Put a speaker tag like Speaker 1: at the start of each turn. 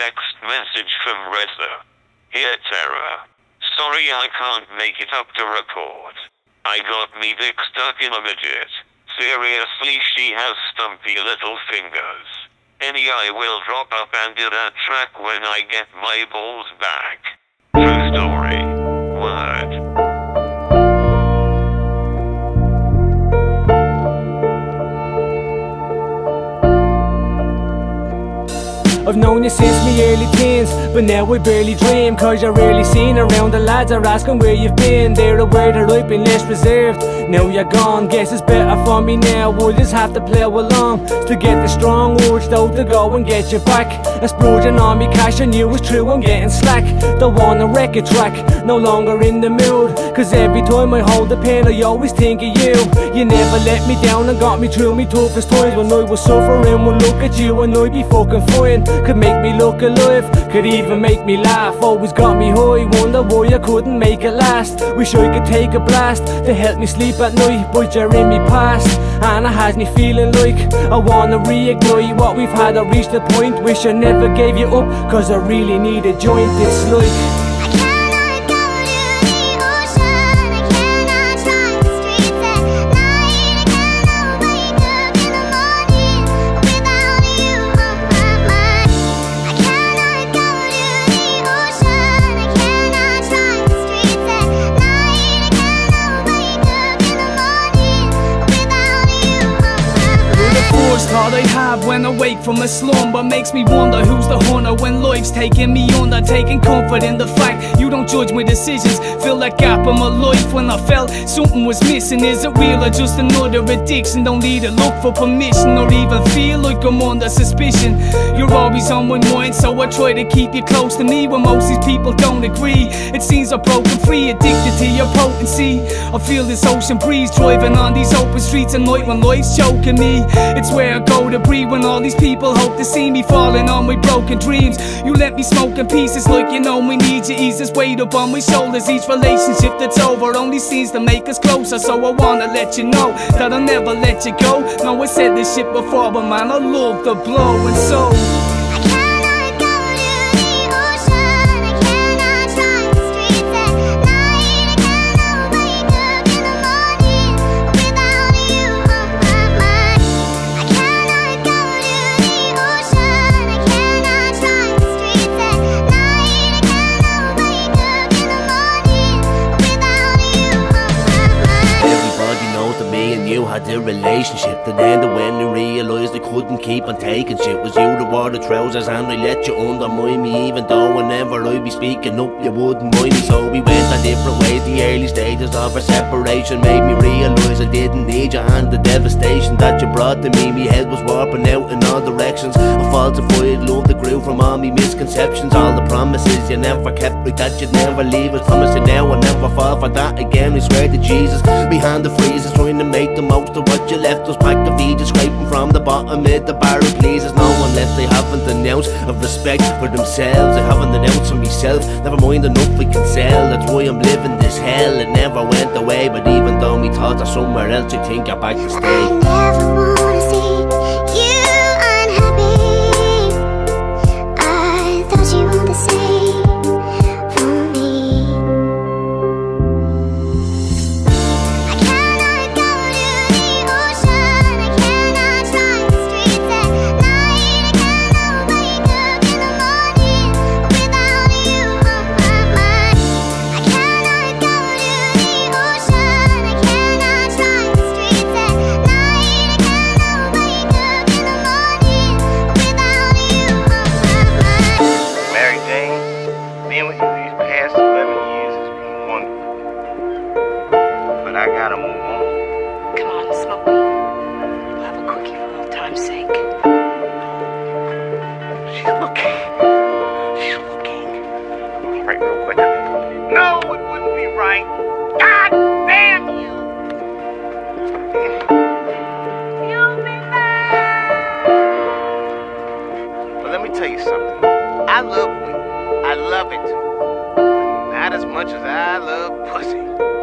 Speaker 1: text message from Redzer. Here, Tara. Sorry I can't make it up to record. I got me dick stuck in a midget. Seriously, she has stumpy little fingers. Any I will drop up and do that track when I get my balls back.
Speaker 2: I've known you since me early teens, but now I barely dream. Cause you're rarely seen around. The lads are asking where you've been. They're aware that I've been less reserved. Now you're gone, guess it's better for me now. We'll just have to play along. To get the strong urge though to go and get you back. Splurging on me cash, I knew was true, I'm getting slack. Don't wanna wreck a track, no longer in the mood. Cause every time I hold the pen, I always think of you. You never let me down and got me through me toughest times. When I was suffering, would look at you and I'd be fucking fine. Could make me look alive, could even make me laugh. Always got me high, wonder why I couldn't make it last. Wish I could take a blast to help me sleep at night, but you're in me past. And it has me feeling like I wanna reignite what we've had. I reached the point, wish I never gave you up, cause I really need a joint. It's like.
Speaker 3: Thought I have when I wake from a slumber makes me wonder who's the hunter when life's taking me under. Taking comfort in the fact you don't judge my decisions. Fill that gap in my life when I felt something was missing. Is it real or just another addiction? Don't need to look for permission or even feel like I'm under suspicion. You're always on my mind, so I try to keep you close to me when most these people don't agree. It seems I'm broken free, addicted to your potency. I feel this ocean breeze driving on these open streets at night when life's choking me. It's where I go to breathe when all these people hope to see me falling on my broken dreams. You let me smoke in pieces like you know we need you. Ease this weight up on my shoulders. Each relationship that's over only seems to make us closer. So I wanna let you know that I'll never let you go. No, I said this shit before, but man, I love the blow and so.
Speaker 4: Had a relationship that ended when you realised I couldn't keep on taking shit. Was you that wore the trousers and I let you undermine me? Even though whenever I be speaking up, you wouldn't mind me. So we went our different ways. The early stages of our separation made me realise I didn't need you, and the devastation that you brought to me. My head was warping out in all directions. A falsified love that grew from all my misconceptions. All the promises you never kept, like that you'd never leave us. Promise you now I'll never fall for that again. I swear to Jesus. Behind the freezers, trying to make the most of what you left us. Pack of Fiji scraping from the bottom of the barrel. Please, there's no one left. They haven't an ounce of respect for themselves. They haven't an ounce for myself. Never mind enough we can sell. That's why I'm living this hell. It never went away. But even though me thoughts are somewhere else, I think I'm back to stay.
Speaker 5: been with you these past 11 years has been wonderful. But I gotta move on. Come on, smoke weed. We'll have a cookie for old time's sake. She's looking. She's looking. Right, real quick. No, it wouldn't be right. God damn you! You'll be back.
Speaker 6: But let me tell you something. I
Speaker 7: love women. I love it. Not as much as I love pussy.